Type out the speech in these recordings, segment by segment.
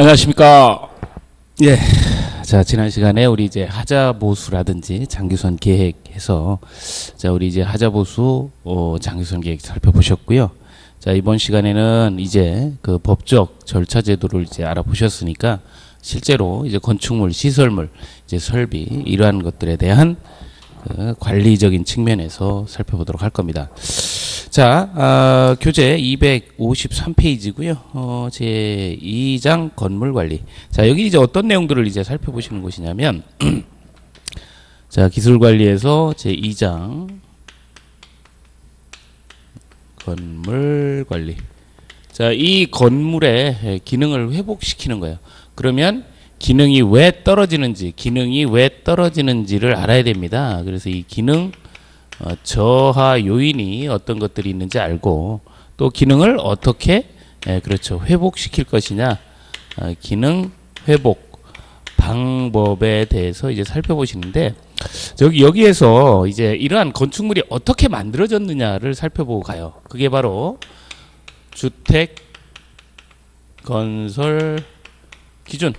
안녕하십니까. 예. 자, 지난 시간에 우리 이제 하자보수라든지 장기선 계획해서 자, 우리 이제 하자보수 어, 장기선 계획 살펴보셨고요. 자, 이번 시간에는 이제 그 법적 절차 제도를 이제 알아보셨으니까 실제로 이제 건축물, 시설물, 이제 설비 이러한 것들에 대한 그 관리적인 측면에서 살펴보도록 할 겁니다. 자, 아, 교재 253페이지고요. 어, 제 2장 건물 관리. 자, 여기 이제 어떤 내용들을 이제 살펴보시는 곳이냐면 자, 기술 관리에서 제 2장 건물 관리. 자, 이 건물의 기능을 회복시키는 거예요. 그러면 기능이 왜 떨어지는지, 기능이 왜 떨어지는지를 알아야 됩니다. 그래서 이 기능 어, 저하 요인이 어떤 것들이 있는지 알고 또 기능을 어떻게 예, 그렇죠 회복시킬 것이냐 어, 기능 회복 방법에 대해서 이제 살펴보시는데 저기 여기에서 이제 이러한 건축물이 어떻게 만들어졌느냐를 살펴보고 가요. 그게 바로 주택 건설 기준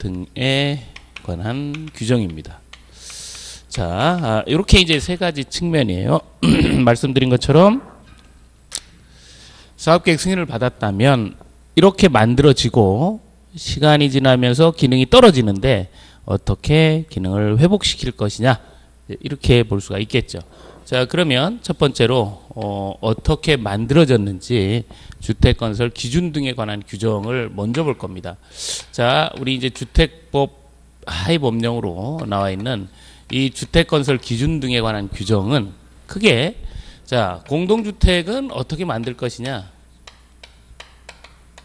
등에 관한 규정입니다. 자, 아, 이렇게 이제 세 가지 측면이에요. 말씀드린 것처럼 사업계획 승인을 받았다면 이렇게 만들어지고 시간이 지나면서 기능이 떨어지는데 어떻게 기능을 회복시킬 것이냐 이렇게 볼 수가 있겠죠. 자, 그러면 첫 번째로 어, 어떻게 만들어졌는지 주택 건설 기준 등에 관한 규정을 먼저 볼 겁니다. 자, 우리 이제 주택법 하위 법령으로 나와 있는 이 주택 건설 기준 등에 관한 규정은 크게 자 공동주택은 어떻게 만들 것이냐?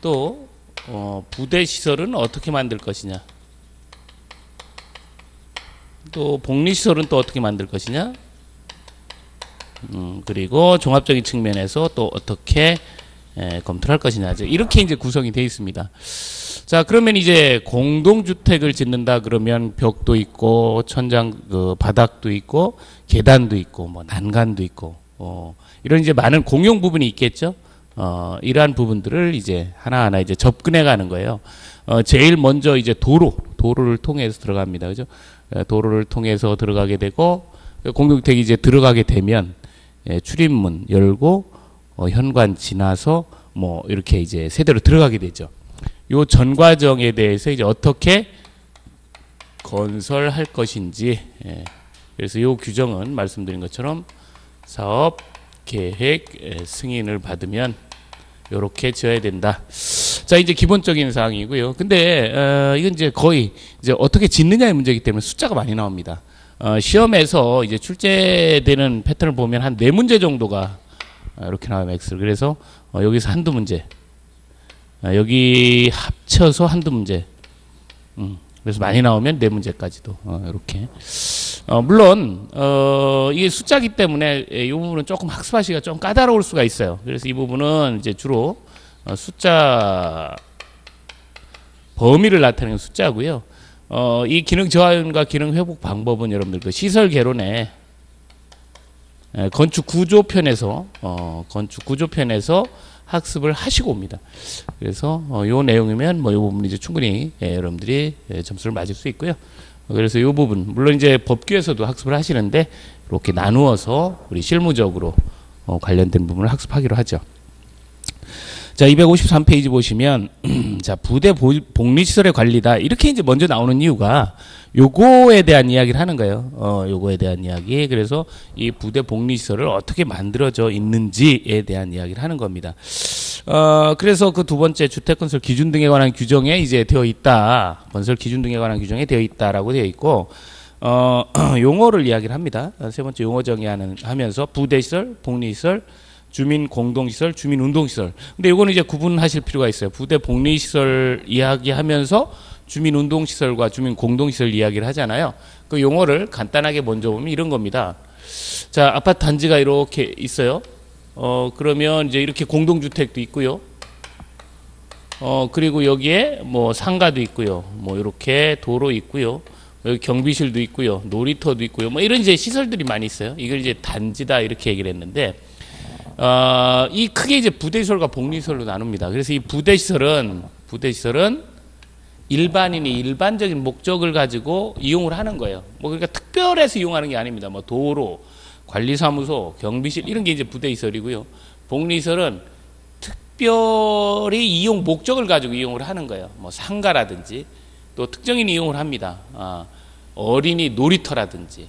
또 어, 부대 시설은 어떻게 만들 것이냐? 또 복리 시설은 또 어떻게 만들 것이냐 음, 그리고 종합적인 측면에서 또 어떻게 에, 검토를 할 것이냐 이렇게 이제 구성이 되어 있습니다. 자, 그러면 이제 공동주택을 짓는다 그러면 벽도 있고 천장 그 바닥도 있고 계단도 있고 뭐 난간도 있고 어 이런 이제 많은 공용 부분이 있겠죠. 어 이러한 부분들을 이제 하나하나 이제 접근해 가는 거예요. 어 제일 먼저 이제 도로 도로를 통해서 들어갑니다. 그죠? 도로를 통해서 들어가게 되고 공동주택이 이제 들어가게 되면 예, 출입문 열고 어, 현관 지나서 뭐 이렇게 이제 세대로 들어가게 되죠. 요 전 과정에 대해서 이제 어떻게 건설할 것인지 예. 그래서 요 규정은 말씀드린 것처럼 사업 계획 예, 승인을 받으면 요렇게 지어야 된다. 자 이제 기본적인 사항이고요. 근데 어, 이건 이제 거의 이제 어떻게 짓느냐의 문제이기 때문에 숫자가 많이 나옵니다. 어, 시험에서 이제 출제되는 패턴을 보면 한 네 문제 정도가 이렇게 나와요 X. 그래서 어, 여기서 한두 문제, 아, 여기 합쳐서 한두 문제. 음, 그래서 많이 나오면 네 문제까지도 어, 이렇게. 어, 물론 어, 이게 숫자기 때문에 이 부분은 조금 학습하시기가 좀 까다로울 수가 있어요. 그래서 이 부분은 이제 주로 어, 숫자 범위를 나타내는 숫자고요. 어, 이 기능 저하윤과 기능 회복 방법은 여러분들 그 시설 개론에 에, 건축 구조편에서 어, 건축 구조편에서 학습을 하시고 옵니다. 그래서 어, 요 내용이면 뭐요 부분 이제 충분히 예, 여러분들이 예, 점수를 맞을 수 있고요. 그래서 요 부분 물론 이제 법규에서도 학습을 하시는데 이렇게 나누어서 우리 실무적으로 어, 관련된 부분을 학습하기로 하죠. 자, 253페이지 보시면 자, 부대 복리시설의 관리다. 이렇게 이제 먼저 나오는 이유가 요거에 대한 이야기를 하는 거예요. 어, 요거에 대한 이야기. 그래서 이 부대 복리시설을 어떻게 만들어져 있는지에 대한 이야기를 하는 겁니다. 어, 그래서 그 두 번째 주택 건설 기준 등에 관한 규정에 이제 되어 있다. 건설 기준 등에 관한 규정에 되어 있다라고 되어 있고, 어, 용어를 이야기를 합니다. 세 번째 용어 정의하는, 하면서 부대시설, 복리시설, 주민 공동시설, 주민 운동시설. 근데 이거는 이제 구분하실 필요가 있어요. 부대 복리시설 이야기하면서 주민 운동시설과 주민 공동시설 이야기를 하잖아요. 그 용어를 간단하게 먼저 보면 이런 겁니다. 자, 아파트 단지가 이렇게 있어요. 어, 그러면 이제 이렇게 공동주택도 있고요. 어, 그리고 여기에 뭐 상가도 있고요. 뭐 이렇게 도로 있고요. 여기 경비실도 있고요. 놀이터도 있고요. 뭐 이런 이제 시설들이 많이 있어요. 이걸 이제 단지다 이렇게 얘기를 했는데 어, 이 크게 이제 부대시설과 복리시설로 나눕니다. 그래서 이 부대시설은 부대 시설은 일반인이 일반적인 목적을 가지고 이용을 하는 거예요. 뭐 그러니까 특별해서 이용하는 게 아닙니다. 뭐 도로, 관리사무소, 경비실 이런 게 이제 부대 시설이고요. 복리시설은 특별히 이용 목적을 가지고 이용을 하는 거예요. 뭐 상가라든지 또 특정인이 이용을 합니다. 아, 어린이 놀이터라든지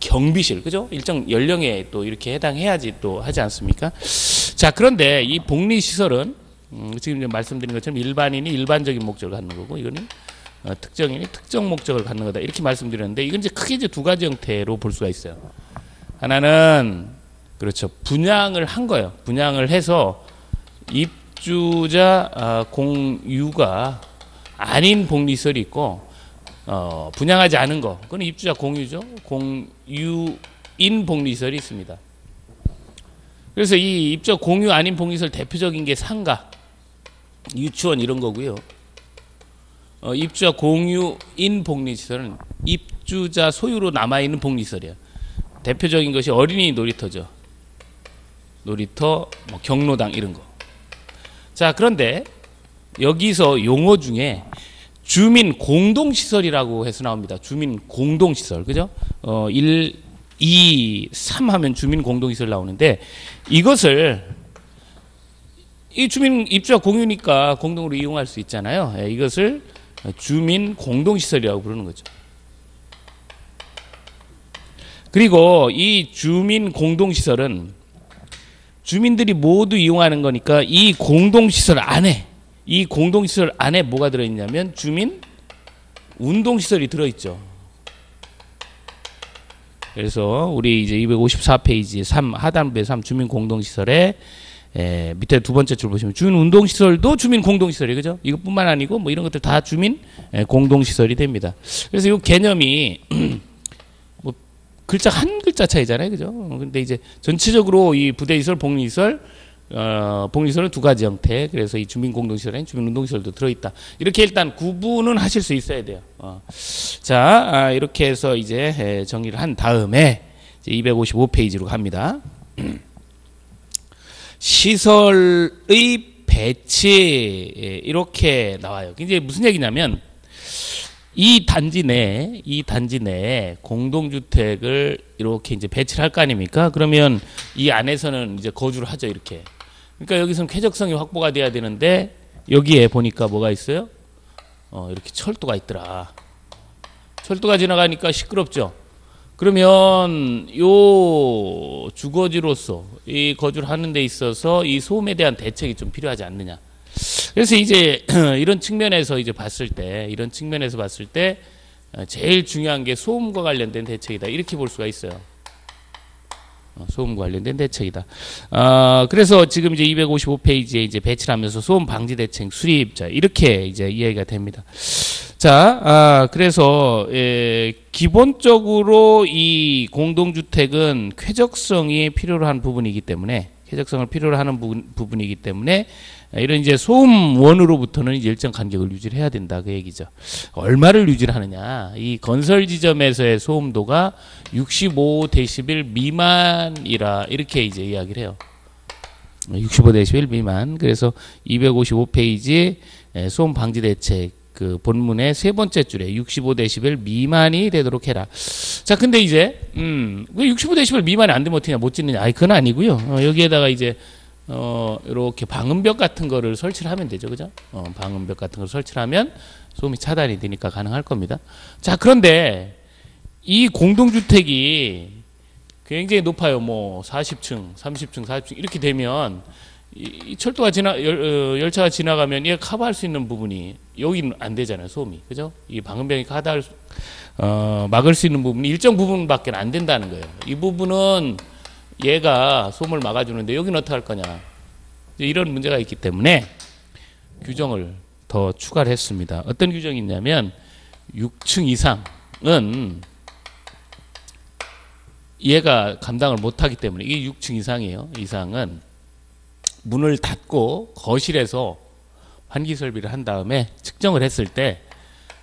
경비실 그죠? 일정 연령에 또 이렇게 해당해야지 또 하지 않습니까? 자 그런데 이 복리 시설은 음, 지금 말씀드린 것처럼 일반인이 일반적인 목적을 갖는 거고 이거는 어, 특정인이 특정 목적을 갖는 거다 이렇게 말씀드렸는데 이건 이제 크게 이제 두 가지 형태로 볼 수가 있어요. 하나는 그렇죠 분양을 한 거예요. 분양을 해서 입주자 아, 공유가 아닌 복리시설이 있고 어, 분양하지 않은 거 그건 입주자 공유죠. 공유인 복리시설이 있습니다. 그래서 이 입주자 공유 아닌 복리시설 대표적인 게 상가, 유치원 이런 거고요. 어, 입주자 공유인 복리시설은 입주자 소유로 남아 있는 복리시설이에요. 대표적인 것이 어린이 놀이터죠. 놀이터, 뭐 경로당 이런 거. 자, 그런데 여기서 용어 중에 주민 공동 시설이라고 해서 나옵니다. 주민 공동 시설. 그죠? 어, 1 2 3 하면 주민 공동 시설 나오는데 이것을 이 주민 입주자 공유니까 공동으로 이용할 수 있잖아요. 예, 이것을 주민 공동 시설이라고 부르는 거죠. 그리고 이 주민 공동 시설은 주민들이 모두 이용하는 거니까 이 공동 시설 안에 이 공동 시설 안에 뭐가 들어 있냐면 주민 운동 시설이 들어 있죠. 그래서 우리 이제 254페이지 3 하단부의 3 주민 공동 시설에 에, 밑에 두 번째 줄 보시면 주민 운동 시설도 주민 공동 시설이 그죠? 이것뿐만 아니고 뭐 이런 것들 다 주민 에, 공동 시설이 됩니다. 그래서 이 개념이 뭐 글자 한 글자 차이잖아요, 그죠? 근데 이제 전체적으로 이 부대 시설, 복리 시설 어, 복리시설은 두 가지 형태. 그래서 이 주민공동시설엔 주민운동시설도 들어있다. 이렇게 일단 구분은 하실 수 있어야 돼요. 어. 자, 아, 이렇게 해서 이제 에, 정리를 한 다음에 이제 255페이지로 갑니다. 시설의 배치 예, 이렇게 나와요. 이제 무슨 얘기냐면 이 단지 내, 이 단지 내에 공동주택을 이렇게 이제 배치를 할 거 아닙니까? 그러면 이 안에서는 이제 거주를 하죠, 이렇게. 그러니까 여기서는 쾌적성이 확보가 돼야 되는데 여기에 보니까 뭐가 있어요? 어, 이렇게 철도가 있더라. 철도가 지나가니까 시끄럽죠. 그러면 요 주거지로서 이 거주를 하는 데 있어서 이 소음에 대한 대책이 좀 필요하지 않느냐. 그래서 이제 이런 측면에서 이제 봤을 때 이런 측면에서 봤을 때 제일 중요한 게 소음과 관련된 대책이다. 이렇게 볼 수가 있어요. 어, 소음 관련된 대책이다. 어, 그래서 지금 이제 255페이지에 이제 배치를 하면서 소음 방지 대책 수립 자 이렇게 이제 이해가 됩니다. 자, 아, 그래서 예, 기본적으로 이 공동주택은 쾌적성이 필요로 한 부분이기 때문에 쾌적성을 필요로 하는 부분, 부분이기 때문에 이런 이제 소음원으로부터는 이제 일정 간격을 유지를 해야 된다 그 얘기죠. 얼마를 유지를 하느냐? 이 건설 지점에서의 소음도가 65데시벨 미만이라 이렇게 이제 이야기를 해요. 65데시벨 미만. 그래서 255페이지 소음 방지 대책 그 본문의 세 번째 줄에 65데시벨 미만이 되도록 해라. 자, 근데 이제 음, 왜 65데시벨 미만이 안 되면 어떻게 못 짓느냐? 아니, 그건 아니고요. 어, 여기에다가 이제 어, 이렇게 방음벽 같은 거를 설치를 하면 되죠. 그죠? 어, 방음벽 같은 걸 설치를 하면 소음이 차단이 되니까 가능할 겁니다. 자, 그런데 이 공동주택이 굉장히 높아요. 뭐 40층, 30층, 40층 이렇게 되면 이, 이 철도가 지나 열, 어, 열차가 지나가면 얘 커버할 수 있는 부분이 여기는 안 되잖아요. 소음이. 그죠? 이 방음벽이 커버할 수, 어, 막을 수 있는 부분이 일정 부분밖에 안 된다는 거예요. 이 부분은 얘가 소음을 막아주는데 여기는 어떻게 할 거냐. 이런 문제가 있기 때문에 규정을 더 추가를 했습니다. 어떤 규정이 있냐면 6층 이상은 얘가 감당을 못하기 때문에 이게 6층 이상이에요. 이상은 문을 닫고 거실에서 환기 설비를 한 다음에 측정을 했을 때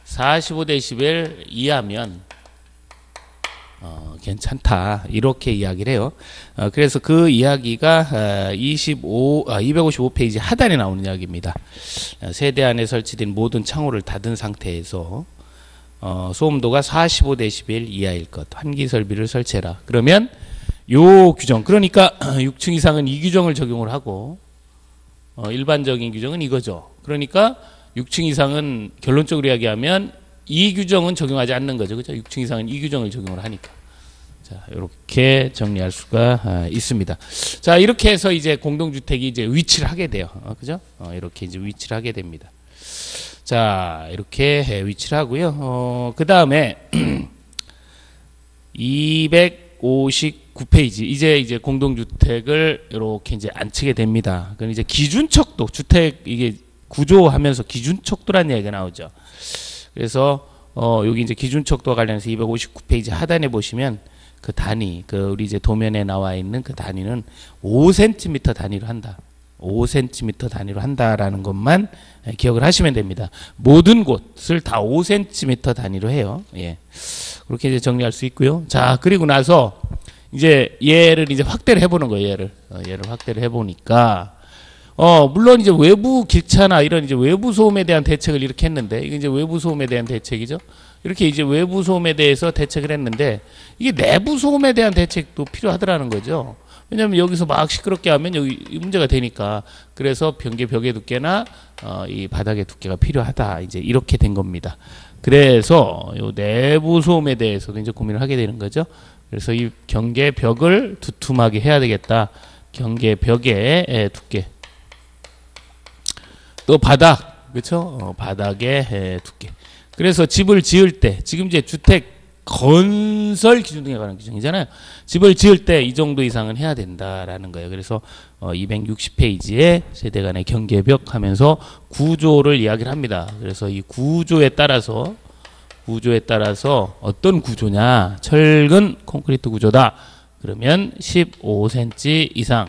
45데시벨 이하면 어, 괜찮다 이렇게 이야기를 해요. 어, 그래서 그 이야기가 어, 25, 아, 255페이지 하단에 나오는 이야기입니다. 어, 세대 안에 설치된 모든 창호를 닫은 상태에서 어, 소음도가 45데시벨 이하일 것 환기 설비를 설치해라. 그러면 요 규정 그러니까 6층 이상은 이 규정을 적용을 하고 어, 일반적인 규정은 이거죠. 그러니까 6층 이상은 결론적으로 이야기하면 이 규정은 적용하지 않는 거죠. 그죠? 6층 이상은 이 규정을 적용을 하니까. 자, 이렇게 정리할 수가 아, 있습니다. 자, 이렇게 해서 이제 공동주택이 이제 위치를 하게 돼요. 어, 그죠? 어, 이렇게 이제 위치를 하게 됩니다. 자, 이렇게 해, 위치를 하고요. 어, 그 다음에 259페이지 이제 이제 공동주택을 이렇게 이제 앉히게 됩니다. 그럼 이제 기준척도 주택 이게 구조하면서 기준척도라는 얘기가 나오죠. 그래서 어 여기 이제 기준척도와 관련해서 259페이지 하단에 보시면 그 단위 그 우리 이제 도면에 나와 있는 그 단위는 5cm 단위로 한다. 5cm 단위로 한다라는 것만 기억을 하시면 됩니다. 모든 곳을 다 5cm 단위로 해요. 예. 그렇게 이제 정리할 수 있고요. 자, 그리고 나서 이제 얘를 이제 확대를 해보는 거예요. 얘를 어, 얘를 확대를 해보니까 어 물론 이제 외부 기차나 이런 이제 외부 소음에 대한 대책을 이렇게 했는데 이게 이제 외부 소음에 대한 대책이죠. 이렇게 이제 외부 소음에 대해서 대책을 했는데 이게 내부 소음에 대한 대책도 필요하더라는 거죠. 왜냐하면 여기서 막 시끄럽게 하면 여기 문제가 되니까 그래서 변기 벽의 두께나 어, 이 바닥의 두께가 필요하다 이제 이렇게 된 겁니다. 그래서 요 내부 소음에 대해서도 이제 고민을 하게 되는 거죠. 그래서 이 경계 벽을 두툼하게 해야 되겠다. 경계 벽의 두께. 또 바닥, 그렇죠? 어, 바닥의 두께. 그래서 집을 지을 때 지금 이제 주택 건설 기준 등에 관한 규정이잖아요. 집을 지을 때 이 정도 이상은 해야 된다라는 거예요. 그래서 어 260페이지에 세대 간의 경계벽 하면서 구조를 이야기를 합니다. 그래서 이 구조에 따라서 구조에 따라서 어떤 구조냐? 철근 콘크리트 구조다. 그러면 15cm 이상.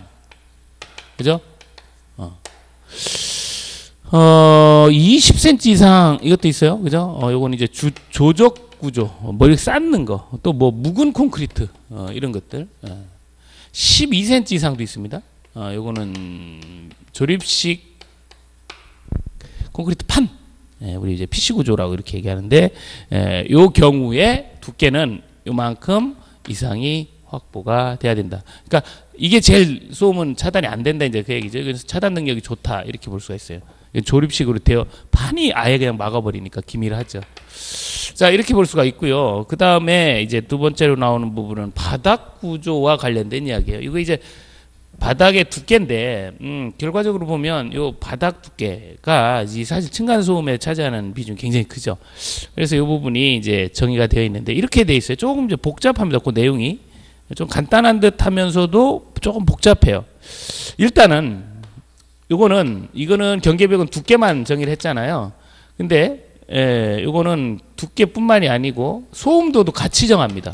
그죠? 어. 어, 20cm 이상 이것도 있어요. 그죠? 어, 요건 이제 주, 조적 구조, 머리 쌓는 거, 또 뭐 묵은 콘크리트 어, 이런 것들. 어. 12cm 이상도 있습니다. 어, 요거는 조립식 콘크리트 판. 예, 우리 이제 PC 구조라고 이렇게 얘기하는데, 예, 요 경우에 두께는 요만큼 이상이 확보가 돼야 된다. 그러니까 이게 제일 소음은 차단이 안 된다 이제 그 얘기죠. 그래서 차단 능력이 좋다 이렇게 볼 수가 있어요. 조립식으로 되어 판이 아예 그냥 막아버리니까 기밀하죠. 자 이렇게 볼 수가 있고요. 그 다음에 이제 두 번째로 나오는 부분은 바닥 구조와 관련된 이야기예요. 이거 이제 바닥의 두께인데 음, 결과적으로 보면 요 바닥 두께가 이 사실 층간 소음에 차지하는 비중이 굉장히 크죠. 그래서 이 부분이 이제 정의가 되어 있는데 이렇게 돼 있어요. 조금 이제 복잡합니다. 그 내용이 좀 간단한 듯하면서도 조금 복잡해요. 일단은 요거는 이거는 경계벽은 두께만 정의를 했잖아요. 근데 예, 요거는 두께뿐만이 아니고 소음도도 같이 정합니다.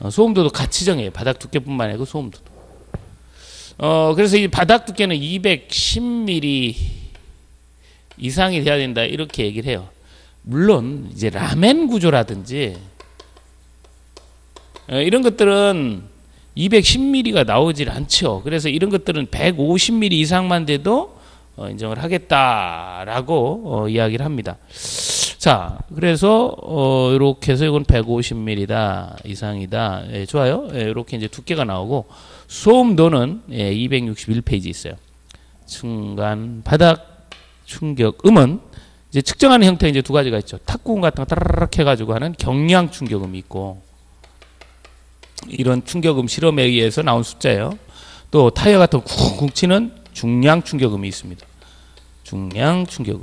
어, 소음도도 같이 정해요. 바닥 두께뿐만 아니고 소음도도. 어, 그래서 이 바닥 두께는 210mm 이상이 돼야 된다 이렇게 얘기를 해요. 물론 이제 라멘 구조라든지 어, 이런 것들은 210mm가 나오질 않죠. 그래서 이런 것들은 150mm 이상만 돼도 어, 인정을 하겠다라고 어, 이야기를 합니다. 자, 그래서 어, 이렇게 해서 이건 150mm다 이상이다. 예, 좋아요. 예, 이렇게 이제 두께가 나오고 소음도는 예, 261페이지 있어요. 중간 바닥 충격 음은 이제 측정하는 형태 이제 두 가지가 있죠. 탁구공 같은 거 따라락 해가지고 하는 경량 충격음이 있고 이런 충격음 실험에 의해서 나온 숫자예요. 또 타이어 같은 쿵쿵 치는 중량 충격음이 있습니다. 중량 충격음.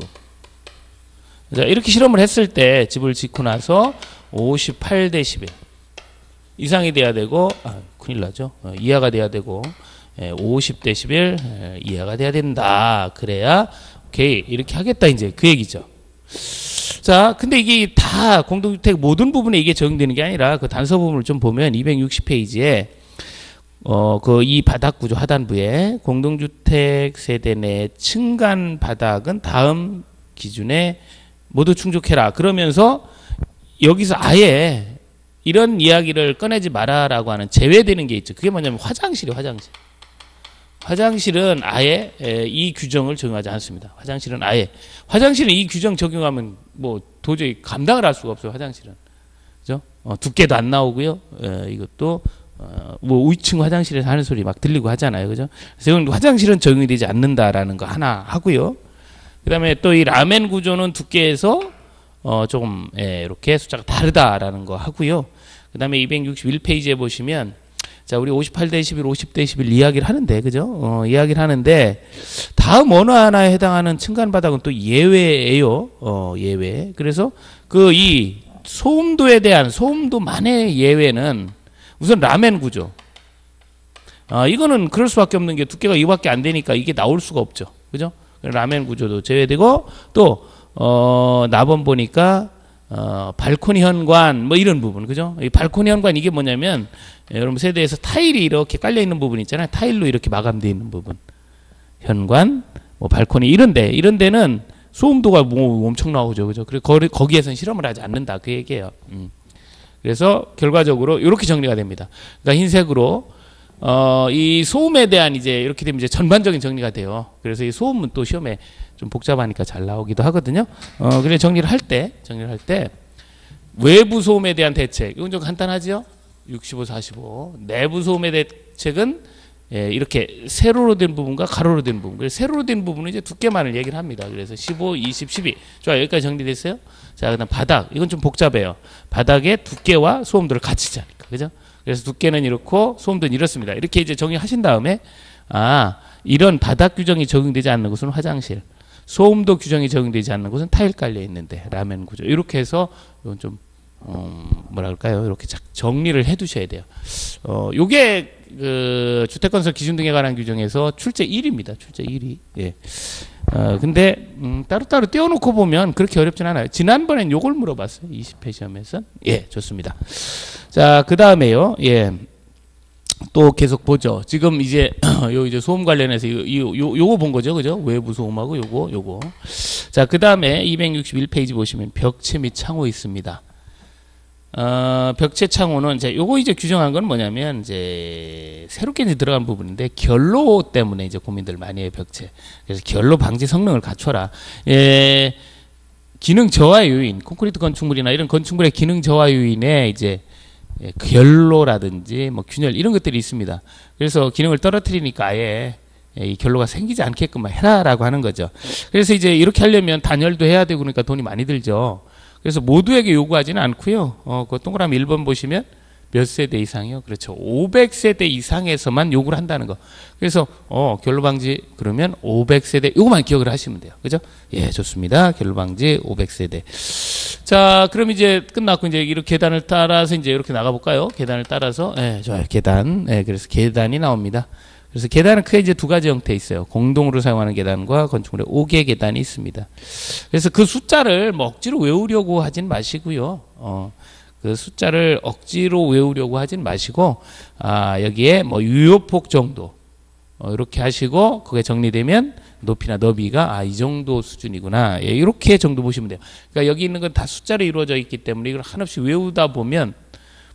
자, 이렇게 실험을 했을 때 집을 짓고 나서 58데시벨 이상이 돼야 되고 아, 큰일 나죠. 어, 이하가 돼야 되고 예, 50데시벨 예, 이하가 돼야 된다. 그래야 오케이 이렇게 하겠다 이제 그 얘기죠. 자, 근데 이게 다 공동주택 모든 부분에 이게 적용되는 게 아니라 그 단서 부분을 좀 보면 260페이지에 어, 그 이 바닥 구조 하단부에 공동주택 세대 내 층간 바닥은 다음 기준에 모두 충족해라. 그러면서 여기서 아예 이런 이야기를 꺼내지 마라라고 하는 제외되는 게 있죠. 그게 뭐냐면 화장실이 화장실. 화장실은 아예 이 규정을 적용하지 않습니다. 화장실은 아예 화장실은 이 규정 적용하면 뭐 도저히 감당을 할 수가 없어요. 화장실은 그죠? 어, 두께도 안 나오고요. 에, 이것도 어, 뭐 위층 화장실에서 하는 소리 막 들리고 하잖아요. 그죠? 그래서 이건 화장실은 적용이 되지 않는다라는 거 하나 하고요. 그다음에 또 이 라멘 구조는 두께에서 어, 조금 예, 이렇게 숫자가 다르다라는 거 하고요. 그다음에 261페이지에 보시면 자, 우리 58대 11, 50대 11 이야기를 하는데, 그죠? 어, 이야기를 하는데, 다음 어느 하나에 해당하는 층간 바닥은 또 예외예요. 어, 예외. 그래서 그 이 소음도에 대한 소음도만의 예외는 우선 라멘 구조. 아, 이거는 그럴 수밖에 없는 게 두께가 이밖에 안 되니까 이게 나올 수가 없죠. 그죠? 라멘 구조도 제외되고, 또, 어, 나번 보니까, 어, 발코니 현관, 뭐 이런 부분, 그죠? 이 발코니 현관 이게 뭐냐면, 예, 여러분 세대에서 타일이 이렇게 깔려 있는 부분 있잖아요. 타일로 이렇게 마감되어 있는 부분. 현관, 뭐 발코니 이런 데 이런 데는 소음도가 뭐 엄청 나오죠, 그죠? 그리고 거기, 거기에서는 실험을 하지 않는다 그 얘기예요. 음. 그래서 결과적으로 이렇게 정리가 됩니다. 그러니까 흰색으로 어, 이 소음에 대한 이제 이렇게 되면 이제 전반적인 정리가 돼요. 그래서 이 소음은 또 시험에 좀 복잡하니까 잘 나오기도 하거든요. 어, 그래 정리를 할 때, 정리를 할 때 외부 소음에 대한 대책 이건 좀 간단하죠. 65, 45. 내부 소음의 대책은 예, 이렇게 세로로 된 부분과 가로로 된 부분. 그래서 세로로 된 부분은 이제 두께만을 얘기를 합니다. 그래서 15, 20, 12. 좋아 여기까지 정리됐어요? 자, 그 다음 바닥. 이건 좀 복잡해요. 바닥의 두께와 소음도를 같이 자니까. 그죠? 그래서 두께는 이렇고 소음도는 이렇습니다. 이렇게 이제 정리하신 다음에 아, 이런 바닥 규정이 적용되지 않는 곳은 화장실. 소음도 규정이 적용되지 않는 곳은 타일 깔려 있는데 라면 구조. 이렇게 해서 이건 좀 어, 뭐랄까요? 이렇게 정리를 해 두셔야 돼요. 어, 요게 그 주택건설 기준 등에 관한 규정에서 출제 1입니다. 출제 1위. 예. 어, 근데 음, 따로따로 떼어놓고 보면 그렇게 어렵진 않아요. 지난번엔 요걸 물어봤어요. 20회 시험에서. 예, 좋습니다. 자, 그 다음에요. 예. 또 계속 보죠. 지금 이제 요 이제 소음 관련해서 요, 요, 요거 본 거죠. 그죠? 외부 소음하고 요거 요거. 자, 그다음에 261페이지 보시면 벽체 및 창호 있습니다. 어, 벽체 창호는 이제 요거 이제 규정한 건 뭐냐면 이제 새롭게 이제 들어간 부분인데 결로 때문에 이제 고민들 많이 해요 벽체. 그래서 결로 방지 성능을 갖춰라. 예, 기능 저하 요인, 콘크리트 건축물이나 이런 건축물의 기능 저하 요인에 이제 예, 결로라든지 뭐 균열 이런 것들이 있습니다. 그래서 기능을 떨어뜨리니까 아예 예, 이 결로가 생기지 않게끔 해라라고 하는 거죠. 그래서 이제 이렇게 하려면 단열도 해야 되고 그러니까 돈이 많이 들죠. 그래서 모두에게 요구하지는 않고요. 어, 그 동그라미 1번 보시면 몇 세대 이상이요? 그렇죠. 500세대 이상에서만 요구를 한다는 거. 그래서 어, 결로 방지 그러면 500세대 요거만 기억을 하시면 돼요. 그죠? 예, 좋습니다. 결로 방지 500세대. 자, 그럼 이제 끝났고 이제 이렇게 계단을 따라서 이제 이렇게 나가 볼까요? 계단을 따라서 예, 좋아요. 계단. 예, 그래서 계단이 나옵니다. 그래서 계단은 크게 이제 두 가지 형태 있어요. 공동으로 사용하는 계단과 건축물의 5개 계단이 있습니다. 그래서 그 숫자를 뭐 억지로 외우려고 하진 마시고요. 어, 그 숫자를 억지로 외우려고 하진 마시고 아, 여기에 뭐 유효폭 정도 어, 이렇게 하시고 그게 정리되면 높이나 너비가 아, 이 정도 수준이구나. 예, 이렇게 정도 보시면 돼요. 그러니까 여기 있는 건 다 숫자로 이루어져 있기 때문에 이걸 한없이 외우다 보면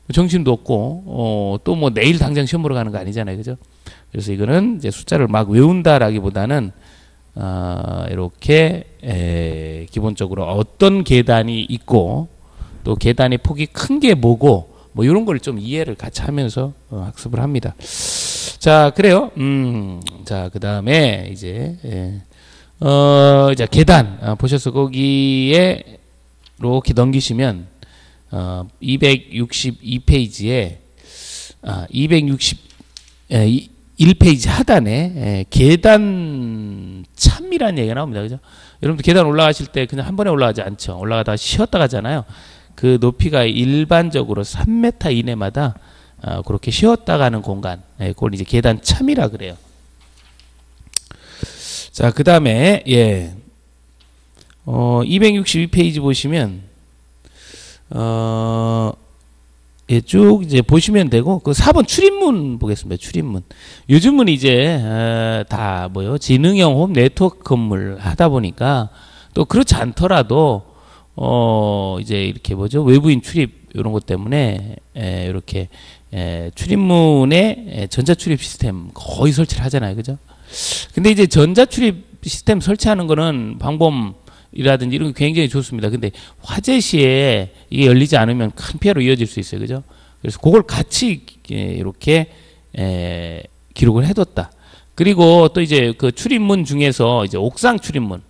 뭐 정신도 없고 어, 또 뭐 내일 당장 시험 보러 가는 거 아니잖아요. 그죠? 그래서 이거는 이제 숫자를 막 외운다라기보다는 어, 이렇게 에, 기본적으로 어떤 계단이 있고 또 계단의 폭이 큰 게 뭐고 뭐 이런 걸 좀 이해를 같이 하면서 어, 학습을 합니다. 자 그래요. 음, 자 그 다음에 이제 예. 어, 이제 계단 아, 보셔서 거기에 이렇게 넘기시면 어, 262페이지에 아, 260 예, 1페이지 하단에 예, 계단 참이라는 얘기가 나옵니다. 그죠? 여러분들 계단 올라가실 때 그냥 한 번에 올라가지 않죠. 올라가다가 쉬었다 가잖아요. 그 높이가 일반적으로 3m 이내마다 어, 그렇게 쉬었다 가는 공간. 예, 그걸 이제 계단 참이라 그래요. 자, 그 다음에, 예. 어, 262페이지 보시면, 어, 예, 쭉 이제 보시면 되고 그 4번 출입문 보겠습니다. 출입문. 요즘은 이제 어, 다 뭐요? 지능형 홈 네트워크 건물 하다 보니까 또 그렇지 않더라도 어 이제 이렇게 뭐죠? 외부인 출입 이런 것 때문에 에, 이렇게 에, 출입문에 에, 전자 출입 시스템 거의 설치를 하잖아요, 그죠? 근데 이제 전자 출입 시스템 설치하는 거는 방범이라든지 이런 게 굉장히 좋습니다. 근데 화재 시에 이게 열리지 않으면 큰 피해로 이어질 수 있어요, 그죠? 그래서 그걸 같이 에, 이렇게 에, 기록을 해뒀다. 그리고 또 이제 그 출입문 중에서 이제 옥상 출입문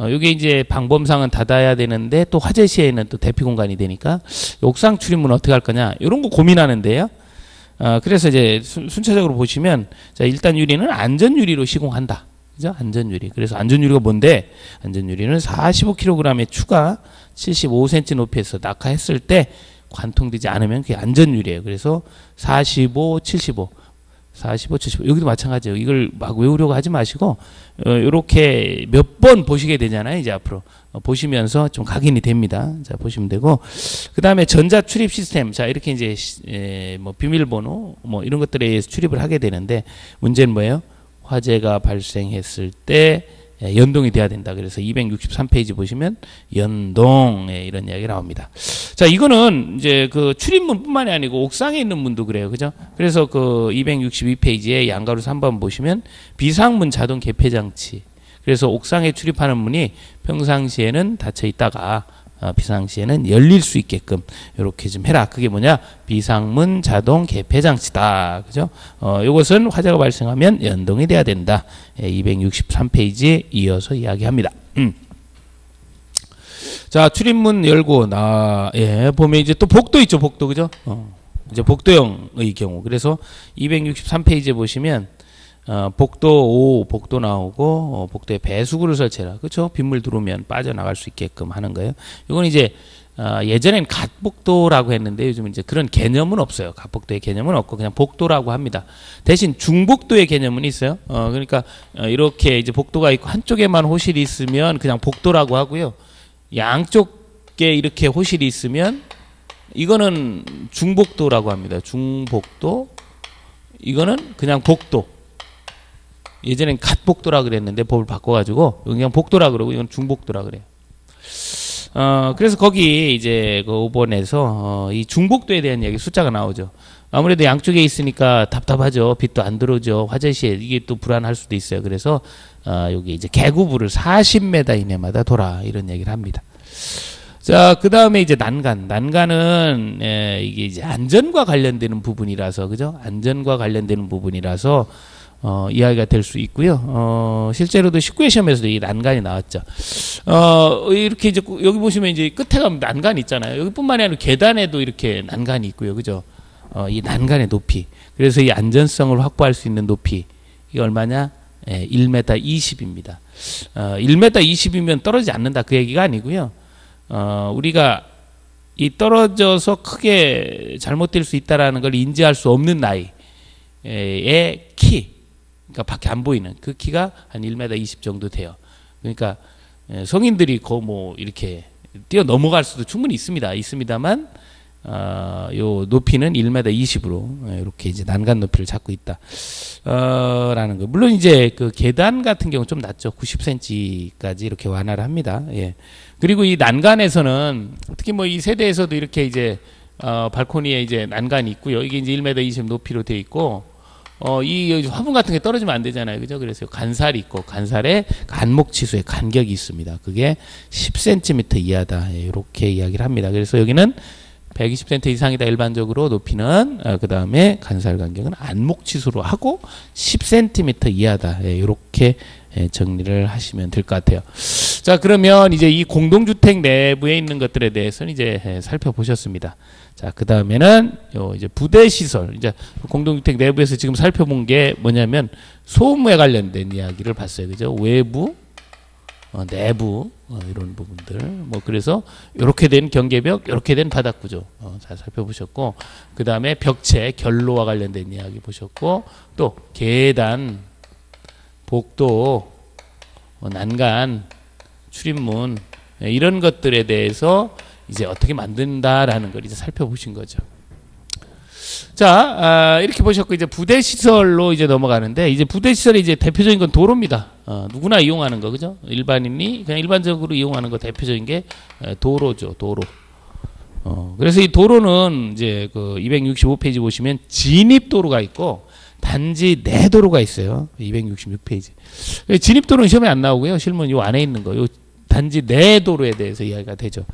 어, 이게 이제 방범상은 닫아야 되는데 또 화재 시에는 또 대피 공간이 되니까 옥상 출입문 어떻게 할 거냐 이런 거 고민하는데요. 어, 그래서 이제 순, 순차적으로 보시면 자 일단 유리는 안전 유리로 시공한다. 그죠? 안전 유리. 그래서 안전 유리가 뭔데? 안전 유리는 45kg의 추가 75cm 높이에서 낙하했을 때 관통되지 않으면 그게 안전 유리예요. 그래서 45, 75 45, 75 여기도 마찬가지예요. 이걸 막 외우려고 하지 마시고 어, 이렇게 몇 번 보시게 되잖아요. 이제 앞으로 어, 보시면서 좀 각인이 됩니다. 자 보시면 되고 그 다음에 전자 출입 시스템 자 이렇게 이제 뭐 비밀번호 뭐 이런 것들에 의해서 출입을 하게 되는데 문제는 뭐예요? 화재가 발생했을 때 에, 연동이 돼야 된다. 그래서 263페이지 보시면 연동 에, 이런 이야기 가 나옵니다. 자, 이거는 이제 그 출입문뿐만이 아니고 옥상에 있는 문도 그래요. 그죠? 그래서 그 262페이지에 양가로 3번 보시면 비상문 자동 개폐 장치. 그래서 옥상에 출입하는 문이 평상시에는 닫혀 있다가 어, 비상시에는 열릴 수 있게끔 이렇게 좀 해라. 그게 뭐냐? 비상문 자동 개폐 장치다. 그죠? 어, 이것은 화재가 발생하면 연동이 돼야 된다. 예, 263페이지에 이어서 이야기합니다. 음. 자, 출입문 열고 나, 예, 보면 이제 또 복도 있죠, 복도, 그죠? 어, 이제 복도형의 경우. 그래서 263페이지에 보시면, 어, 복도 5, 복도 나오고, 어, 복도에 배수구를 설치해라. 그쵸? 빗물 들어오면 빠져나갈 수 있게끔 하는 거예요. 이건 이제, 어, 예전엔 갓복도라고 했는데 요즘은 이제 그런 개념은 없어요. 갓복도의 개념은 없고 그냥 복도라고 합니다. 대신 중복도의 개념은 있어요. 어, 그러니까 어, 이렇게 이제 복도가 있고 한쪽에만 호실이 있으면 그냥 복도라고 하고요. 양쪽에 이렇게 호실이 있으면 이거는 중복도라고 합니다. 중복도. 이거는 그냥 복도. 예전엔 갓복도라 그랬는데 법을 바꿔가지고 그냥 복도라 그러고 이건 중복도라 그래요. 어, 그래서 거기 이제 그 5번에서 어, 이 중복도에 대한 이야기 숫자가 나오죠. 아무래도 양쪽에 있으니까 답답하죠. 빛도 안 들어오죠. 화재 시에 이게 또 불안할 수도 있어요. 그래서 어, 여기 이제 개구부를 40m 이내마다 돌아 이런 얘기를 합니다. 자, 그 다음에 이제 난간. 난간은, 에, 이게 이제 안전과 관련되는 부분이라서, 그죠? 안전과 관련되는 부분이라서, 어, 이야기가 될 수 있고요. 어, 실제로도 19회 시험에서도 이 난간이 나왔죠. 어, 이렇게 이제 꾸- 여기 보시면 이제 끝에 가면 난간 있잖아요. 여기뿐만이 아니라 계단에도 이렇게 난간이 있고요. 그죠? 어, 이 난간의 높이. 그래서 이 안전성을 확보할 수 있는 높이. 이게 얼마냐? 예, 1m 20입니다. 어, 1m 20이면 떨어지지 않는다. 그 얘기가 아니고요. 어, 우리가 이 떨어져서 크게 잘못될 수 있다라는 걸 인지할 수 없는 나이의 키, 그러니까 밖에 안 보이는 그 키가 한 1m 20 정도 돼요. 그러니까 예, 성인들이 거뭐 이렇게 뛰어 넘어갈 수도 충분히 있습니다. 있습니다만 어, 요 높이는 1m 20으로 이렇게 이제 난간 높이를 잡고 있다. 어, 라는 거. 물론 이제 그 계단 같은 경우 좀 낮죠. 90cm까지 이렇게 완화를 합니다. 예. 그리고 이 난간에서는 특히 뭐 이 세대에서도 이렇게 이제 어, 발코니에 이제 난간이 있고요. 이게 이제 1m 20 높이로 돼 있고 어, 이 화분 같은 게 떨어지면 안 되잖아요. 그죠? 그래서 간살이 있고 간살에 간목 치수의 간격이 있습니다. 그게 10cm 이하다. 예, 이렇게 이야기를 합니다. 그래서 여기는 120cm 이상이다 일반적으로 높이는 어, 그 다음에 간살 간격은 안목 치수로 하고 10cm 이하다 예, 이렇게 예, 정리를 하시면 될 것 같아요. 자 그러면 이제 이 공동주택 내부에 있는 것들에 대해서는 이제 예, 살펴보셨습니다. 자 그 다음에는 요 이제 부대 시설 이제 공동주택 내부에서 지금 살펴본 게 뭐냐면 소음에 관련된 이야기를 봤어요. 그죠? 외부 어, 내부 어, 이런 부분들 뭐 그래서 이렇게 된 경계벽 이렇게 된 바닥 구조 어, 잘 살펴보셨고 그 다음에 벽체 결로와 관련된 이야기 보셨고 또 계단 복도 어, 난간 출입문 예, 이런 것들에 대해서 이제 어떻게 만든다라는 걸 이제 살펴보신 거죠. 자, 아, 이렇게 보셨고 이제 부대 시설로 이제 넘어가는데 이제 부대 시설의 이제 대표적인 건 도로입니다. 어, 누구나 이용하는 거 그죠? 일반인이 그냥 일반적으로 이용하는 거 대표적인 게 에, 도로죠, 도로. 어, 그래서 이 도로는 이제 그 265페이지 보시면 진입 도로가 있고 단지 내 도로가 있어요. 266페이지. 진입 도로는 시험에 안 나오고요. 실문 요 안에 있는 거. 요 단지 내 도로에 대해서 이야기가 되죠.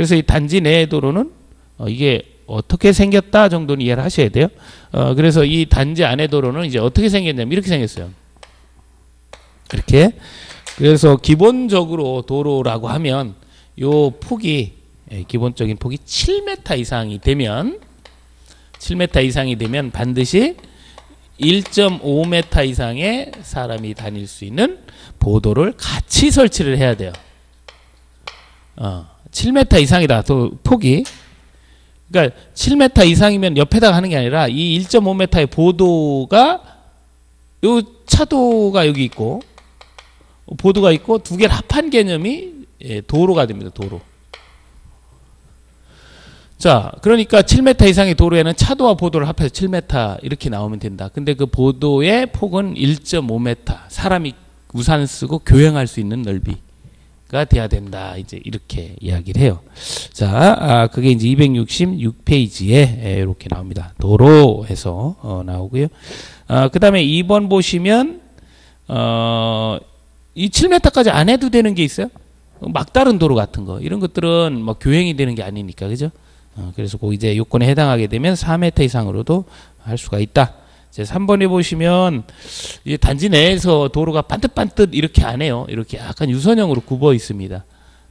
그래서 이 단지 내 도로는 어, 이게 어떻게 생겼다 정도는 이해를 하셔야 돼요. 어, 그래서 이 단지 안에 도로는 이제 어떻게 생겼냐면 이렇게 생겼어요. 이렇게. 그래서 기본적으로 도로라고 하면 요 폭이 예, 기본적인 폭이 7m 이상이 되면 7m 이상이 되면 반드시 1.5m 이상의 사람이 다닐 수 있는 보도를 같이 설치를 해야 돼요. 어, 7m 이상이다. 또 폭이. 그러니까 7m 이상이면 옆에다가 하는 게 아니라 이 1.5m의 보도가 요 차도가 여기 있고 보도가 있고 두 개를 합한 개념이 예, 도로가 됩니다. 도로. 자, 그러니까 7m 이상의 도로에는 차도와 보도를 합해서 7m 이렇게 나오면 된다. 근데 그 보도의 폭은 1.5m. 사람이 우산 쓰고 교행할 수 있는 넓이 가 돼야 된다. 이제 이렇게 이야기를 해요. 자, 아, 그게 이제 266페이지에 이렇게 나옵니다. 도로에서 어, 나오고요. 아, 그 다음에 2번 보시면, 어, 이 7m까지 안 해도 되는 게 있어요. 막다른 도로 같은 거. 이런 것들은 뭐 교행이 되는 게 아니니까. 그죠? 어, 그래서 그 이제 요건에 해당하게 되면 4m 이상으로도 할 수가 있다. 이제 3번에 보시면 이 단지 내에서 도로가 반듯반듯 이렇게 안 해요. 이렇게 약간 유선형으로 굽어 있습니다.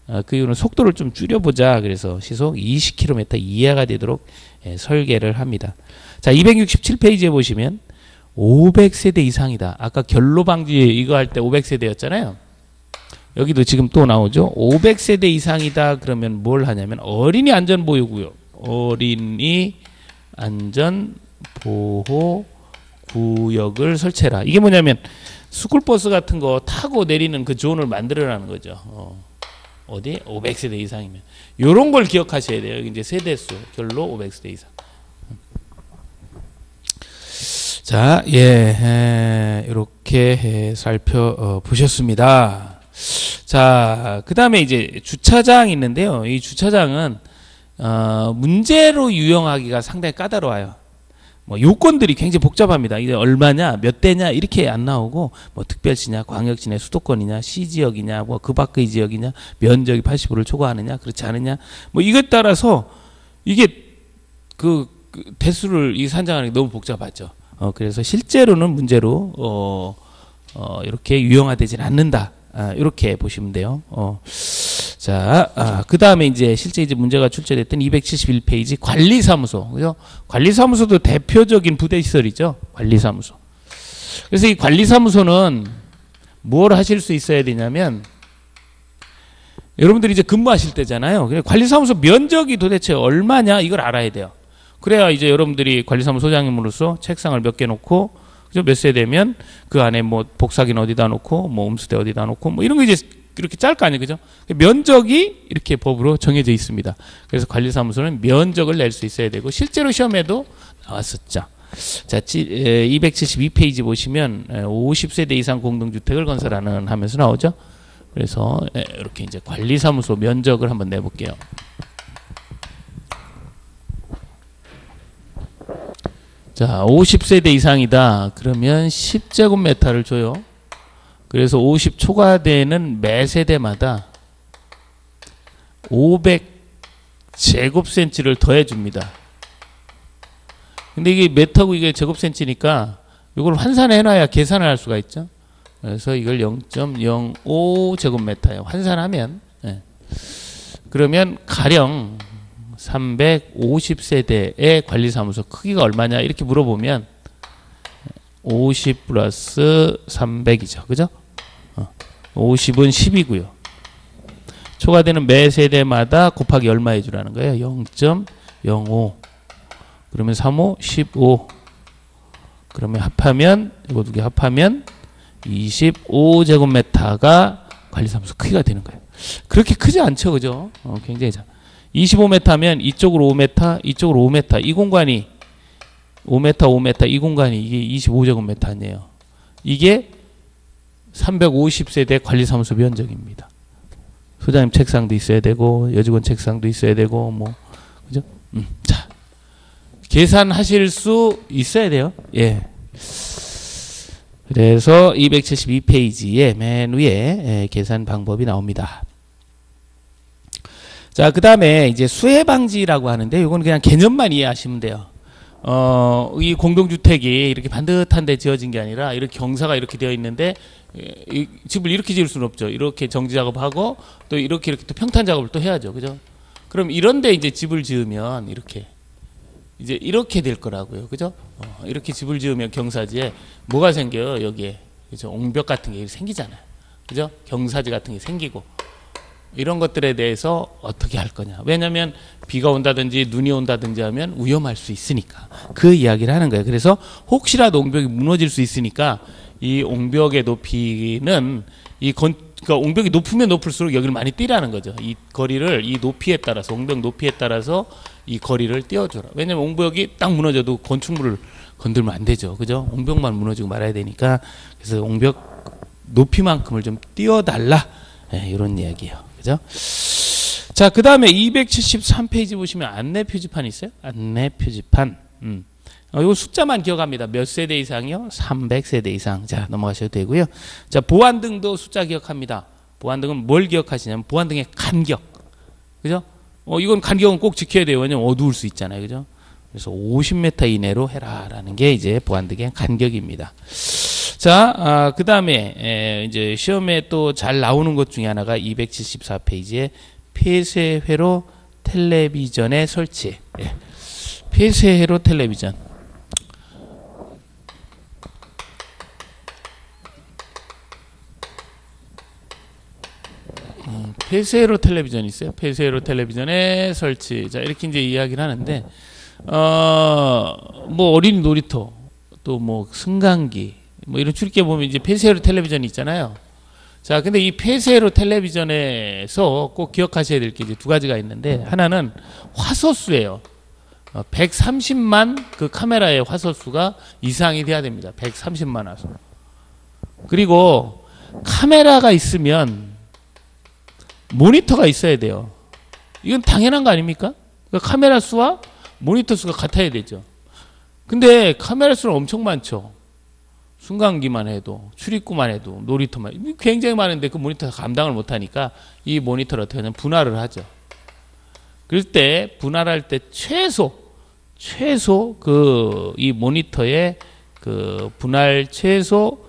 어, 그 이유는 속도를 좀 줄여보자. 그래서 시속 20km 이하가 되도록 예, 설계를 합니다. 자, 267페이지에 보시면 500세대 이상이다. 아까 결로 방지 이거 할 때 500세대였잖아요. 여기도 지금 또 나오죠. 500세대 이상이다 그러면 뭘 하냐면 어린이 안전 보호구역, 어린이 안전 보호 구역을 설치해라. 이게 뭐냐면 스쿨버스 같은 거 타고 내리는 그 존을 만들어라는 거죠. 어. 어디? 500세대 이상이면. 요런 걸 기억하셔야 돼요. 이제 세대수 결로 500세대 이상. 자, 예, 이렇게 살펴보셨습니다. 자, 그 다음에 이제 주차장 있는데요. 이 주차장은, 어, 문제로 유용하기가 상당히 까다로워요. 뭐 요건들이 굉장히 복잡합니다. 이게 얼마냐, 몇 대냐 이렇게 안 나오고 뭐 특별시냐, 광역시냐, 수도권이냐, 시 지역이냐, 뭐 그 밖의 지역이냐, 면적이 80%를 초과하느냐, 그렇지 않느냐, 뭐 이것 따라서 이게 그, 그 대수를 이 산정하는 게 너무 복잡하죠. 어 그래서 실제로는 문제로 어, 어 이렇게 유용화되지는 않는다. 아, 이렇게 보시면 돼요. 어. 자, 아, 그 다음에 이제 실제 이제 문제가 출제됐던 271페이지 관리사무소. 그죠? 관리사무소도 대표적인 부대시설이죠. 관리사무소. 그래서 이 관리사무소는 뭘 하실 수 있어야 되냐면, 여러분들이 이제 근무하실 때잖아요. 관리사무소 면적이 도대체 얼마냐 이걸 알아야 돼요. 그래야 이제 여러분들이 관리사무소장님으로서 책상을 몇 개 놓고 그죠? 몇 세대면 그 안에 뭐 복사기는 어디다 놓고 뭐 음수대 어디다 놓고 뭐 이런 거 이제 이렇게 짤 거 아니에요. 그죠? 면적이 이렇게 법으로 정해져 있습니다. 그래서 관리사무소는 면적을 낼 수 있어야 되고 실제로 시험에도 나왔었죠. 자, 272페이지 보시면 50세대 이상 공동주택을 건설하는 하면서 나오죠. 그래서 이렇게 이제 관리사무소 면적을 한번 내볼게요. 자, 50세대 이상이다. 그러면 10제곱미터를 줘요. 그래서 50 초과되는 매 세대마다 500 제곱센치를 더해 줍니다. 근데 이게 메타고 이게 제곱센치니까 이걸 환산해 놔야 계산을 할 수가 있죠. 그래서 이걸 0.05 제곱미터예요. 환산하면 네. 그러면 가령 350세대의 관리사무소 크기가 얼마냐 이렇게 물어보면 50 플러스 300이죠. 그죠? 50은 10이고요. 초과되는 매 세대마다 곱하기 얼마 해주라는 거예요. 0.05 그러면 35, 15 그러면 합하면 이거 두 개 합하면 25제곱미터가 관리사무소 크기가 되는 거예요. 그렇게 크지 않죠. 그죠? 어, 굉장히 작 25m면 이쪽으로 5m, 이쪽으로 5m. 이 공간이 5m, 5m 이 공간이 이게 25제곱미터 아니에요. 이게 350세대 관리사무소 면적입니다. 소장님 책상도 있어야 되고 여직원 책상도 있어야 되고 뭐 그죠? 음, 자, 계산하실 수 있어야 돼요. 예. 그래서 272페이지에 맨 위에 예, 계산 방법이 나옵니다. 자, 그 다음에 이제 수해 방지라고 하는데 이건 그냥 개념만 이해하시면 돼요. 어, 이 공동주택이 이렇게 반듯한 데 지어진 게 아니라 이렇게 경사가 이렇게 되어 있는데 예, 이 집을 이렇게 지을 수는 없죠. 이렇게 정지 작업하고 또 이렇게 이렇게 또 평탄 작업을 또 해야죠. 그죠? 그럼 이런데 이제 집을 지으면 이렇게 이제 이렇게 될 거라고요. 그죠? 어, 이렇게 집을 지으면 경사지에 뭐가 생겨요? 여기에. 그죠? 옹벽 같은 게 생기잖아요. 그죠? 경사지 같은 게 생기고. 이런 것들에 대해서 어떻게 할 거냐. 왜냐하면 비가 온다든지 눈이 온다든지 하면 위험할 수 있으니까. 그 이야기를 하는 거예요. 그래서 혹시라도 옹벽이 무너질 수 있으니까 이 옹벽의 높이는 이 건, 그러니까 옹벽이 높으면 높을수록 여기를 많이 띄라는 거죠. 이 거리를 이 높이에 따라서 옹벽 높이에 따라서 이 거리를 띄워줘라. 왜냐면 옹벽이 딱 무너져도 건축물을 건들면 안 되죠. 그죠? 옹벽만 무너지고 말아야 되니까 그래서 옹벽 높이만큼을 좀 띄워달라. 네, 이런 이야기예요. 그죠? 자, 그 다음에 273페이지 보시면 안내 표지판 있어요? 안내 표지판. 음. 어, 이거 숫자만 기억합니다. 몇 세대 이상이요? 300세대 이상. 자, 넘어가셔도 되고요. 자, 보안등도 숫자 기억합니다. 보안등은 뭘 기억하시냐면 보안등의 간격. 그죠? 어, 이건 간격은 꼭 지켜야 돼요. 왜냐면 어두울 수 있잖아요. 그죠? 그래서 50m 이내로 해라라는 게 이제 보안등의 간격입니다. 자, 아, 그 다음에 이제 시험에 또 잘 나오는 것 중에 하나가 274페이지에 폐쇄회로 텔레비전의 설치. 예. 폐쇄회로 텔레비전. 음, 폐쇄로 텔레비전 있어요. 폐쇄로 텔레비전의 설치. 자, 이렇게 이제 이야기를 하는데, 어, 뭐 어린이 놀이터, 또 뭐 승강기, 뭐 이런 출입기에 보면 이제 폐쇄로 텔레비전이 있잖아요. 자, 근데 이 폐쇄로 텔레비전에서 꼭 기억하셔야 될 게 이제 두 가지가 있는데, 하나는 화소수예요. 130만 그 카메라의 화소수가 이상이 돼야 됩니다. 130만 화소. 그리고 카메라가 있으면 모니터가 있어야 돼요. 이건 당연한 거 아닙니까? 그러니까 카메라 수와 모니터 수가 같아야 되죠. 근데 카메라 수는 엄청 많죠. 순간기만 해도 출입구만 해도 놀이터만 굉장히 많은데 그 모니터 감당을 못하니까 이 모니터를 어떻게 하냐면 분할을 하죠. 그럴 때 분할할 때 최소 최소 그 이 모니터의 그 분할 최소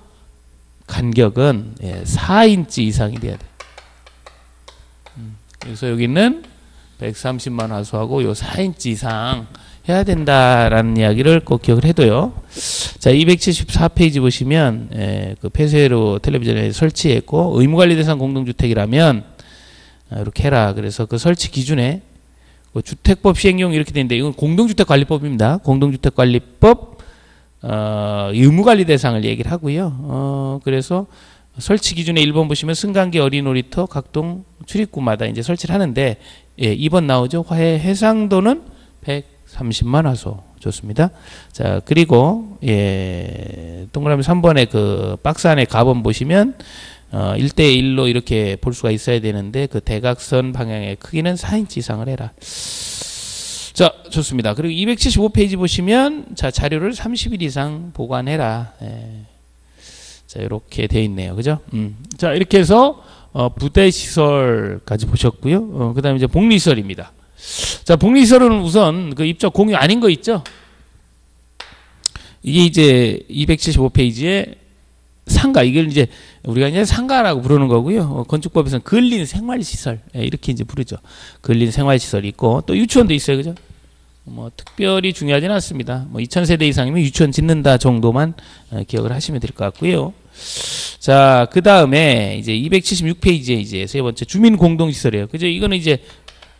간격은 예, 4인치 이상이 돼야 돼. 음, 그래서 여기는 130만 화소하고 요 4인치 이상 해야 된다라는 이야기를 꼭 기억을 해둬요. 자, 274페이지 보시면 예, 그 폐쇄로 텔레비전에 설치했고 의무관리 대상 공동주택이라면 아, 이렇게 해라. 그래서 그 설치 기준에 그 주택법 시행령 이렇게 되는데 이건 공동주택관리법입니다. 공동주택관리법 어, 의무관리 대상을 얘기를 하고요. 어, 그래서 설치 기준에 1번 보시면 승강기 어린 놀이터 각동 출입구마다 이제 설치를 하는데 예, 2번 나오죠. 화해 해상도는 130만 화소 좋습니다. 자 그리고 예 동그라미 3번의 그 박스 안에 가본 보시면 어, 1대1로 이렇게 볼 수가 있어야 되는데 그 대각선 방향의 크기는 4인치 이상을 해라. 자, 좋습니다. 그리고 275페이지 보시면 자, 자료를 30일 이상 보관해라. 예. 자, 이렇게 돼 있네요. 그죠? 음. 자, 이렇게 해서 어, 부대 시설까지 보셨고요. 어, 그다음에 이제 복리 시설입니다. 자, 복리 시설은 우선 그 입적 공유 아닌 거 있죠? 이게 이제 275페이지에 상가 이걸 이제 우리가 이제 상가라고 부르는 거고요. 어, 건축법에서는 근린 생활시설 예, 이렇게 이제 부르죠. 근린 생활시설이 있고 또 유치원도 있어요, 그죠? 뭐 특별히 중요하지는 않습니다. 뭐 2,000세대 이상이면 유치원 짓는다 정도만 어, 기억을 하시면 될 것 같고요. 자, 그 다음에 이제 276페이지에 이제 세 번째 주민 공동시설이에요. 그죠? 이거는 이제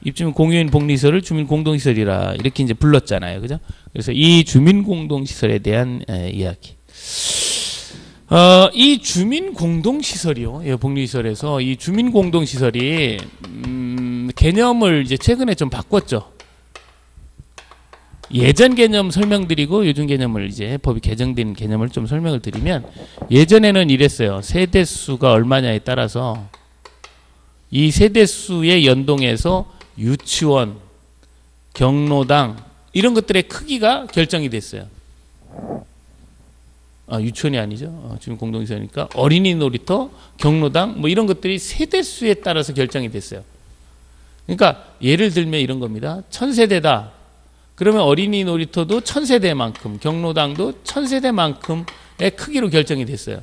입주민 공유인 복리시설을 주민 공동시설이라 이렇게 이제 불렀잖아요. 그죠? 그래서 이 주민 공동시설에 대한 에, 이야기. 어, 이 주민 공동 시설이요. 예, 복리시설에서 이 주민 공동 시설이 음, 개념을 이제 최근에 좀 바꿨죠. 예전 개념 설명드리고 요즘 개념을 이제 법이 개정된 개념을 좀 설명을 드리면 예전에는 이랬어요. 세대 수가 얼마냐에 따라서 이 세대 수의 연동해서 유치원 경로당 이런 것들의 크기가 결정이 됐어요. 아, 유치원이 아니죠. 어, 지금 공동시설이니까 어린이 놀이터, 경로당 뭐 이런 것들이 세대수에 따라서 결정이 됐어요. 그러니까 예를 들면 이런 겁니다. 천세대다. 그러면 어린이 놀이터도 천세대만큼, 경로당도 천세대만큼의 크기로 결정이 됐어요.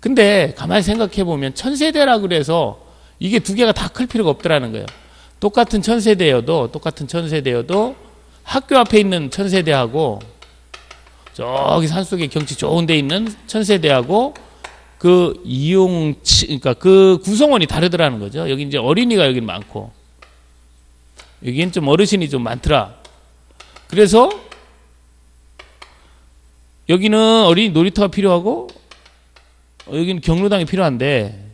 근데 가만히 생각해 보면 천세대라 그래서 이게 두 개가 다 클 필요가 없더라는 거예요. 똑같은 천세대여도 똑같은 천세대여도 학교 앞에 있는 천세대하고 저기 산속에 경치 좋은 데 있는 천세대하고 그 이용치 그러니까 그 구성원이 다르더라는 거죠. 여기 이제 어린이가 여기 많고 여기는 좀 어르신이 좀 많더라. 그래서 여기는 어린이 놀이터가 필요하고 여기는 경로당이 필요한데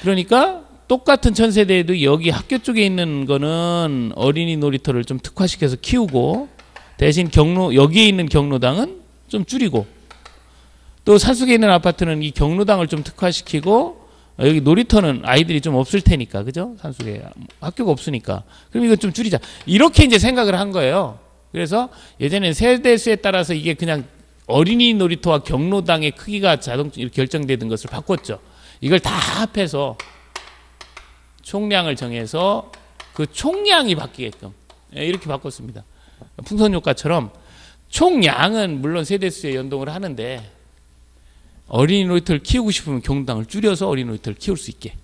그러니까 똑같은 천세대에도 여기 학교 쪽에 있는 거는 어린이 놀이터를 좀 특화시켜서 키우고 대신 경로 여기에 있는 경로당은 좀 줄이고 또 산속에 있는 아파트는 이 경로당을 좀 특화시키고 여기 놀이터는 아이들이 좀 없을 테니까 그죠? 산속에 학교가 없으니까. 그럼 이거 좀 줄이자. 이렇게 이제 생각을 한 거예요. 그래서 예전에 세대수에 따라서 이게 그냥 어린이 놀이터와 경로당의 크기가 자동 결정되던 것을 바꿨죠. 이걸 다 합해서 총량을 정해서 그 총량이 바뀌게끔 예, 이렇게 바꿨습니다 풍선 효과처럼 총량은 물론 세대수에 연동을 하는데 어린이 놀이터를 키우고 싶으면 경로당을 줄여서 어린이 놀이터를 키울 수 있게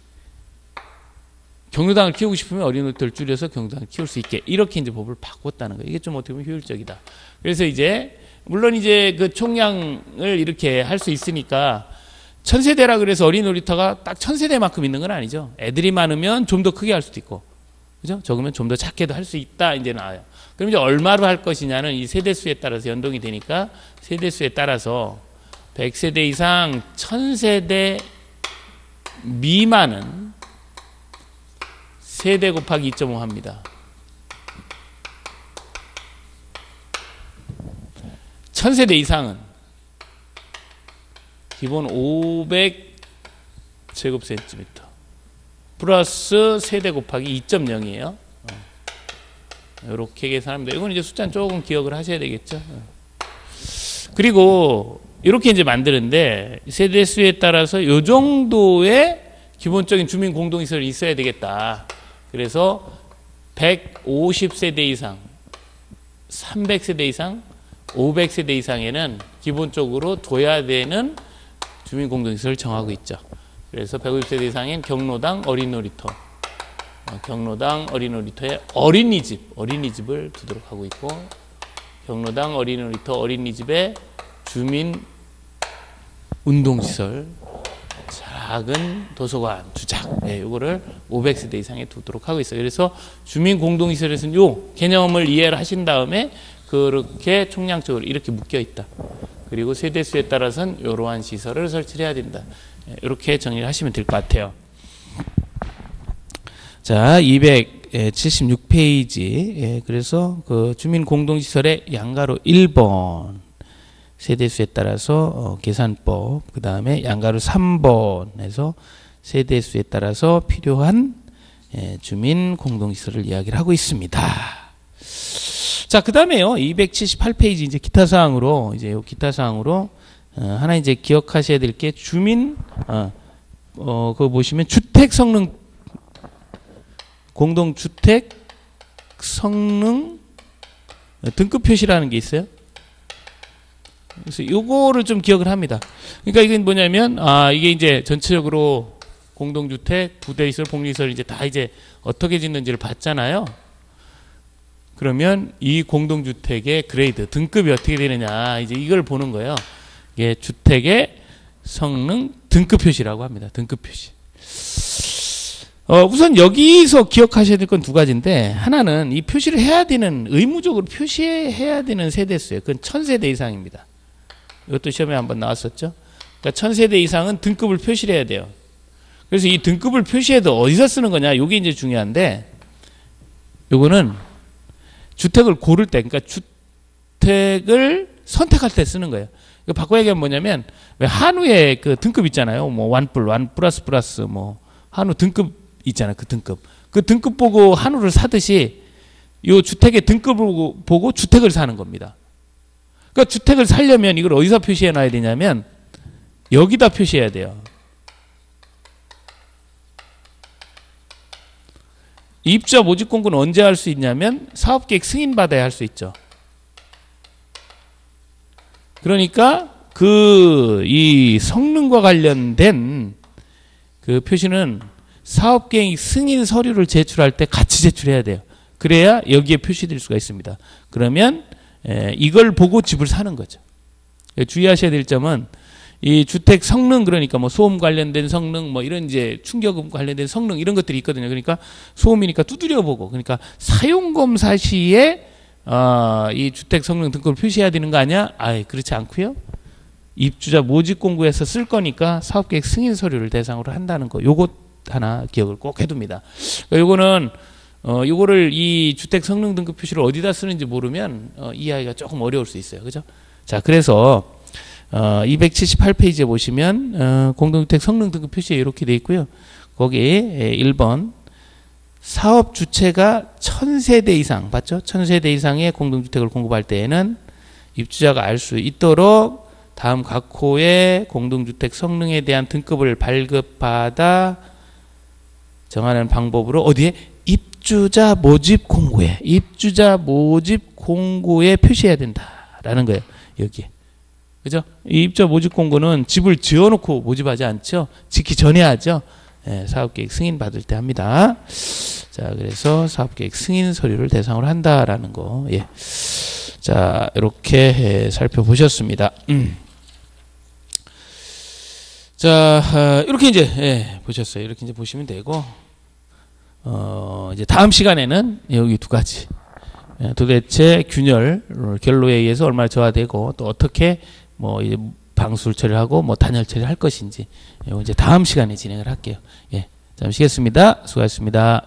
경로당을 키우고 싶으면 어린이 놀이터를 줄여서 경로당을 키울 수 있게 이렇게 이제 법을 바꿨다는 거예요. 이게 좀 어떻게 보면 효율적이다. 그래서 이제 물론 이제 그 총량을 이렇게 할 수 있으니까 천세대라 그래서 어린이 놀이터가 딱 천세대만큼 있는 건 아니죠. 애들이 많으면 좀 더 크게 할 수도 있고 그죠? 적으면 좀 더 작게도 할 수 있다 이제 나와요. 그럼 이제 얼마로 할 것이냐는 이 세대수에 따라서 연동이 되니까 세대수에 따라서 100세대 이상 1000세대 미만은 세대 곱하기 2.5 합니다. 1000세대 이상은 기본 500 제곱센티미터 플러스 세대 곱하기 2.0이에요. 이렇게 계산합니다. 이건 이제 숫자는 조금 기억을 하셔야 되겠죠. 그리고 이렇게 이제 만드는데 세대 수에 따라서 요 정도의 기본적인 주민 공동시설이 있어야 되겠다. 그래서 150세대 이상, 300세대 이상, 500세대 이상에는 기본적으로 둬야 되는 주민 공동시설을 정하고 있죠. 그래서 150세대 이상엔 경로당 어린놀이터, 어, 경로당 어린놀이터에 어린이집, 어린이집을 두도록 하고 있고 경로당 어린놀이터 어린이집에 주민 운동시설 작은 도서관 주작 네, 이거를 500세대 이상에 두도록 하고 있어요. 그래서 주민 공동시설에서는 요 개념을 이해를 하신 다음에 그렇게 총량적으로 이렇게 묶여 있다. 그리고 세대수에 따라서는 이러한 시설을 설치를 해야 된다. 이렇게 정리를 하시면 될 것 같아요. 자, 276페이지. 예, 그래서 그 주민 공동시설의 양가로 1번 세대수에 따라서 어, 계산법, 그 다음에 양가로 3번에서 세대수에 따라서 필요한 예, 주민 공동시설을 이야기를 하고 있습니다. 자, 그 다음에요. 278페이지 이제 기타 사항으로 이제 기타 사항으로 어, 하나 이제 기억하셔야 될 게 주민 어, 어 그거 보시면 주택 성능 공동 주택 성능 등급 표시라는 게 있어요. 그래서 요거를 좀 기억을 합니다. 그러니까 이건 뭐냐면 아 이게 이제 전체적으로 공동주택, 부대시설, 복리시설 이제 다 이제 어떻게 짓는지를 봤잖아요. 그러면 이 공동주택의 그레이드 등급이 어떻게 되느냐 이제 이걸 보는 거예요. 이게 주택의 성능 등급 표시라고 합니다. 등급 표시. 어, 우선 여기서 기억하셔야 될 건 두 가지인데 하나는 이 표시를 해야 되는 의무적으로 표시해야 되는 세대수예요. 그건 천 세대 이상입니다. 이것도 시험에 한번 나왔었죠. 그러니까 천 세대 이상은 등급을 표시를 해야 돼요. 그래서 이 등급을 표시해도 어디서 쓰는 거냐? 이게 이제 중요한데 요거는 주택을 고를 때, 그러니까 주택을 선택할 때 쓰는 거예요. 이거 바꿔 얘기하면 뭐냐면 왜 한우에 그 등급 있잖아요. 뭐 완뿔, 완 플러스 플러스 뭐 한우 등급 있잖아요. 그 등급. 그 등급 보고 한우를 사듯이 요 주택의 등급을 보고, 보고 주택을 사는 겁니다. 그러니까 주택을 살려면 이걸 어디서 표시해 놔야 되냐면 여기다 표시해야 돼요. 입주자 모집 공고는 언제 할 수 있냐면 사업계획 승인 받아야 할 수 있죠. 그러니까 그 이 성능과 관련된 그 표시는 사업계획 승인 서류를 제출할 때 같이 제출해야 돼요. 그래야 여기에 표시될 수가 있습니다. 그러면 에, 이걸 보고 집을 사는 거죠. 주의하셔야 될 점은 이 주택 성능 그러니까 뭐 소음 관련된 성능 뭐 이런 이제 충격음 관련된 성능 이런 것들이 있거든요. 그러니까 소음이니까 두드려 보고 그러니까 사용 검사 시에 어, 이 주택 성능 등급을 표시해야 되는 거 아니야? 아, 그렇지 않고요. 입주자 모집 공고에서 쓸 거니까 사업계획 승인 서류를 대상으로 한다는 거. 요것 하나 기억을 꼭 해둡니다. 그러니까 요거는 어, 요거를 이 주택 성능 등급 표시를 어디다 쓰는지 모르면 어, 이해하기가 조금 어려울 수 있어요. 그죠? 자, 그래서 어, 278페이지에 보시면 어, 공동주택 성능 등급 표시에 이렇게 돼 있고요. 거기에 1번 사업 주체가 1000세대 이상 맞죠? 1000세대 이상의 공동주택을 공급할 때에는 입주자가 알 수 있도록 다음 각 호의 공동주택 성능에 대한 등급을 발급받아 정하는 방법으로 어디에 입주자 모집 공고에 입주자 모집 공고에 표시해야 된다라는 거예요. 여기. 그죠? 이 입주자 모집 공고는 집을 지어 놓고 모집하지 않죠. 짓기 전에 하죠. 예, 사업계획 승인 받을 때 합니다. 자, 그래서 사업계획 승인 서류를 대상으로 한다라는 거. 예. 자, 이렇게 예, 살펴보셨습니다. 음. 자, 어, 이렇게 이제 예, 보셨어요. 이렇게 이제 보시면 되고, 어, 이제 다음 시간에는 여기 두 가지. 예, 도대체 균열 결로에 의해서 얼마나 저하되고 또 어떻게 뭐 이제 방수를 처리하고 뭐 단열 처리할 것인지 이제 다음 시간에 진행을 할게요. 예, 잠시 쉬겠습니다. 수고하셨습니다.